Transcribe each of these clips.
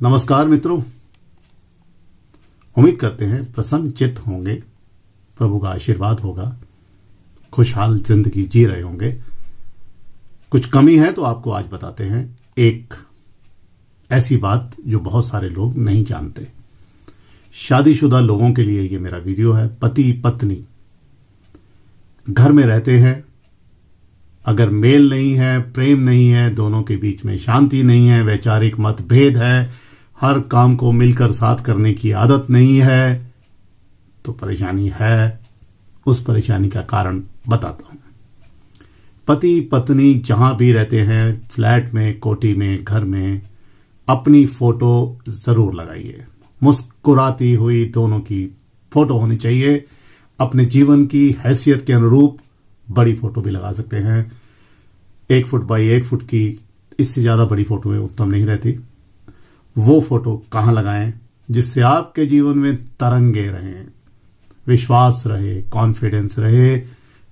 नमस्कार मित्रों। उम्मीद करते हैं प्रसन्न चित्त होंगे। प्रभु का आशीर्वाद होगा। खुशहाल ज़िंदगी जी रहे होंगे। कुछ कमी है तो आपको आज बताते हैं। एक ऐसी बात जो बहुत सारे लोग नहीं जानते। शादीशुदा लोगों के लिए ये मेरा वीडियो है। पति पत्नी। घर में रहते हैं। अगर मेल नहीं है, प्रेम नहीं है, दोनों के बीच में शांति नहीं है, वैचारिक मतभेद है हर काम को मिलकर साथ करने की आदत नहीं है तो परेशानी है। उस परेशानी का कारण बताता हूँ। पति पत्नी जहाँ भी रहते हैं, फ्लैट में, कोठी में, घर में, अपनी फ़ोटो ज़रूर लगाइए। मुस्कुराती हुई दोनों की फ़ोटो होनी चाहिए। अपने जीवन की हैसियत के अनुरूप बड़ी फ़ोटो भी लगा सकते हैं। एक फुट बाई एक फुट की, इससे ज़्यादा बड़ी फ़ोटो में उत्तम नहीं रहती। वो फ़ोटो कहाँ लगाएँ जिससे आपके जीवन में तरंगे रहें। विश्वास रहे कॉन्फिडेंस रहे,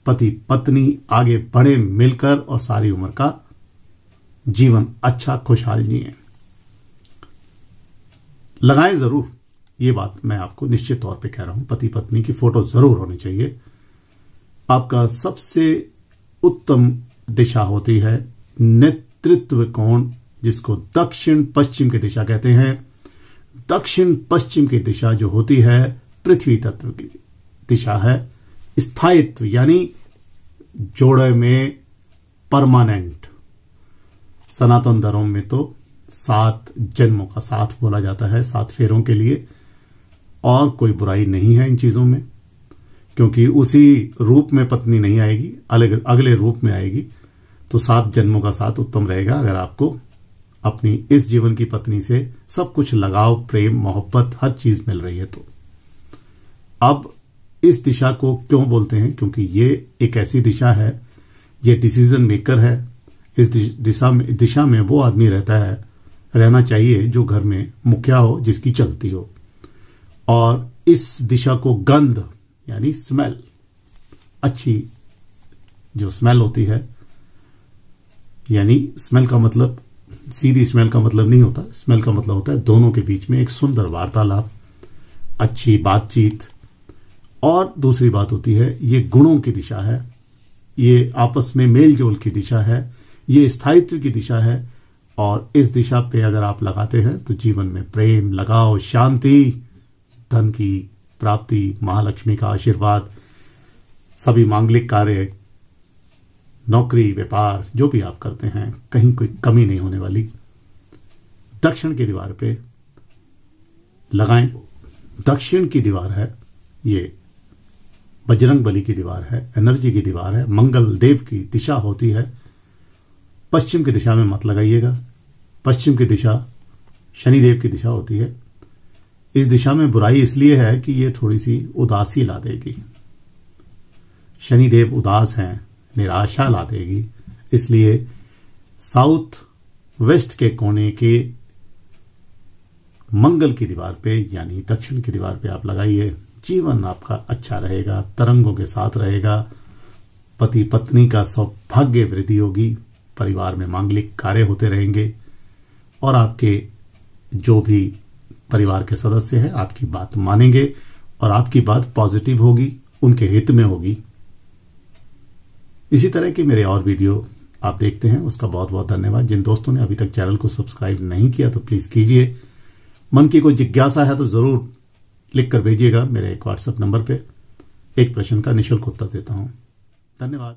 पति पत्नी आगे बढ़े मिलकर और सारी उम्र का जीवन अच्छा खुशहाल जिए। लगाएँ ज़रूर, ये बात मैं आपको निश्चित तौर पे कह रहा हूँ। पति पत्नी की फ़ोटो ज़रूर होनी चाहिए। आपका सबसे उत्तम दिशा होती है नेतृत्व कोण जिसको दक्षिण पश्चिम की दिशा कहते हैं। दक्षिण पश्चिम की दिशा जो होती है, पृथ्वी तत्व की दिशा है। स्थायित्व यानी जोड़े में परमानेंट। सनातन धर्म में तो सात जन्मों का साथ बोला जाता है, सात फेरों के लिए। और कोई बुराई नहीं है इन चीज़ों में, क्योंकि उसी रूप में पत्नी नहीं आएगी, अलग अगले रूप में आएगी। तो सात जन्मों का साथ उत्तम रहेगा अगर आपको अपनी इस जीवन की पत्नी से सब कुछ लगाव, प्रेम, मोहब्बत, हर चीज़ मिल रही है तो। अब इस दिशा को क्यों बोलते हैं? क्योंकि ये एक ऐसी दिशा है, ये डिसीज़न मेकर है। इस दिशा में दिशा में वो आदमी रहता है, रहना चाहिए जो घर में मुखिया हो, जिसकी चलती हो। और इस दिशा को गंध, यानी स्मेल अच्छी जो स्मेल होती है, यानी स्मेल का मतलब सीधी स्मेल का मतलब नहीं होता। स्मेल का मतलब होता है दोनों के बीच में एक सुंदर वार्तालाप, अच्छी बातचीत, और दूसरी बात होती है, ये गुणों की दिशा है, ये आपस में मेल जोल की दिशा है, ये स्थायित्व की दिशा है, और इस दिशा पे अगर आप लगाते हैं तो जीवन में प्रेम, लगाव, शांति, धन की प्राप्ति, महालक्ष्मी का आशीर्वाद, सभी मांगलिक कार्य नौकरी, व्यापार, जो भी आप करते हैं, कहीं कोई कमी नहीं होने वाली। दक्षिण की दीवार पे लगाएँ। दक्षिण की दीवार है, ये बजरंग बली की दीवार है, एनर्जी की दीवार है, मंगल देव की दिशा होती है। पश्चिम की दिशा में मत लगाइएगा। पश्चिम की दिशा शनिदेव की दिशा होती है। इस दिशा में बुराई इसलिए है कि ये थोड़ी सी उदासी ला देगी। शनिदेव उदास हैं। निराशा ला देगी इसलिए साउथ वेस्ट के कोने के मंगल की दीवार पे, यानी दक्षिण की दीवार पे आप लगाइए। जीवन आपका अच्छा रहेगा, तरंगों के साथ रहेगा। पति पत्नी का सौभाग्य वृद्धि होगी, परिवार में मांगलिक कार्य होते रहेंगे। और आपके जो भी परिवार के सदस्य हैं, आपकी बात मानेंगे और आपकी बात पॉजिटिव होगी, उनके हित में होगी। इसी तरह की मेरे और वीडियो आप देखते हैं, उसका बहुत बहुत धन्यवाद। जिन दोस्तों ने अभी तक चैनल को सब्सक्राइब नहीं किया तो प्लीज़ कीजिए। मन की कोई जिज्ञासा है तो ज़रूर लिख कर भेजिएगा मेरे एक व्हाट्सएप नंबर पे। एक प्रश्न का निःशुल्क उत्तर देता हूँ। धन्यवाद।